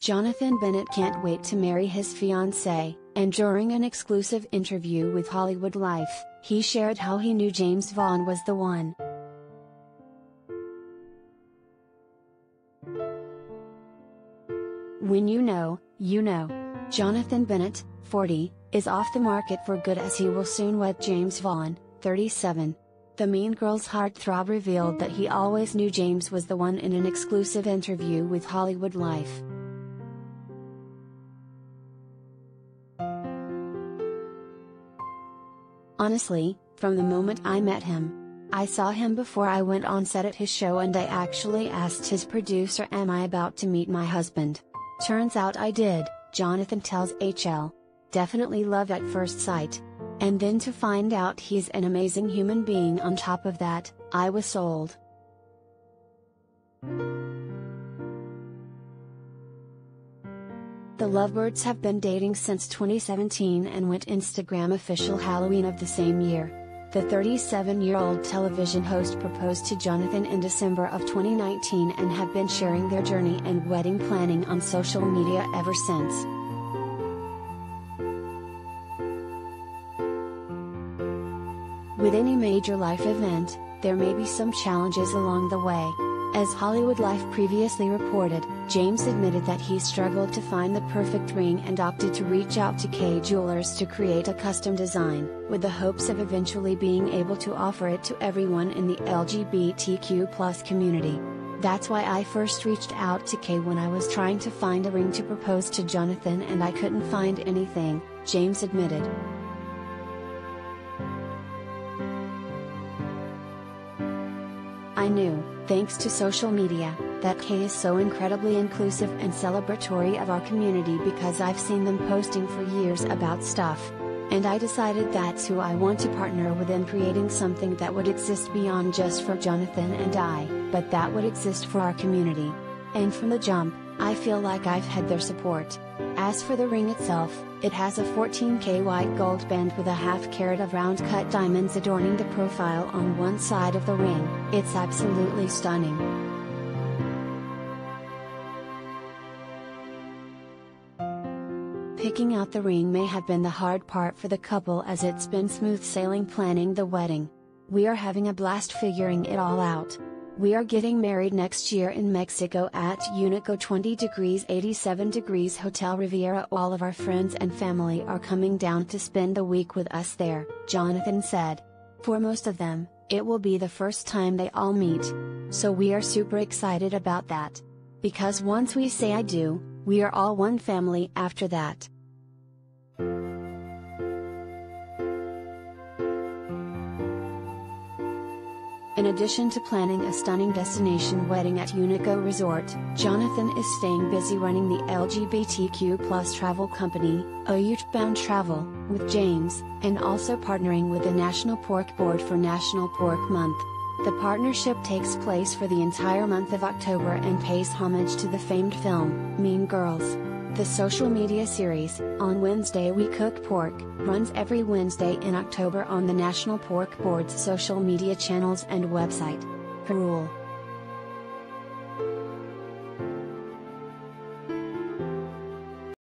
Jonathan Bennett can't wait to marry his fiancée, and during an exclusive interview with Hollywood Life, he shared how he knew Jaymes Vaughn was the one. When you know, you know. Jonathan Bennett, 40, is off the market for good as he will soon wed Jaymes Vaughn, 37. The Mean Girls heartthrob revealed that he always knew Jaymes was the one in an exclusive interview with Hollywood Life. Honestly, from the moment I met him, I saw him before I went on set at his show and I actually asked his producer am I about to meet my husband. Turns out I did, Jonathan tells HL. Definitely love at first sight. And then to find out he's an amazing human being on top of that, I was sold. The Lovebirds have been dating since 2017 and went Instagram official Halloween of the same year. The 37 year old television host proposed to Jonathan in December of 2019 and have been sharing their journey and wedding planning on social media ever since. With any major life event, there may be some challenges along the way. As Hollywood Life previously reported, Jaymes admitted that he struggled to find the perfect ring and opted to reach out to Kay Jewelers to create a custom design, with the hopes of eventually being able to offer it to everyone in the LGBTQ community. That's why I first reached out to Kay when I was trying to find a ring to propose to Jonathan and I couldn't find anything, Jaymes admitted. I knew, thanks to social media, that Kay is so incredibly inclusive and celebratory of our community because I've seen them posting for years about stuff. And I decided that's who I want to partner with in creating something that would exist beyond just for Jonathan and I, but that would exist for our community. And from the jump, I feel like I've had their support. As for the ring itself, it has a 14K white gold band with a half carat of round cut diamonds adorning the profile on one side of the ring, it's absolutely stunning. Picking out the ring may have been the hard part for the couple as it's been smooth sailing planning the wedding. We are having a blast figuring it all out. We are getting married next year in Mexico at Unico 20 degrees 87 degrees Hotel Riviera. All of our friends and family are coming down to spend the week with us there, Jonathan said. For most of them, it will be the first time they all meet. So we are super excited about that. Because once we say I do, we are all one family after that. In addition to planning a stunning destination wedding at Unico Resort, Jonathan is staying busy running the LGBTQ travel company, Bound Travel, with Jaymes, and also partnering with the National Pork Board for National Pork Month. The partnership takes place for the entire month of October and pays homage to the famed film, Mean Girls. The social media series, On Wednesday We Cook Pork, runs every Wednesday in October on the National Pork Board's social media channels and website. Perul.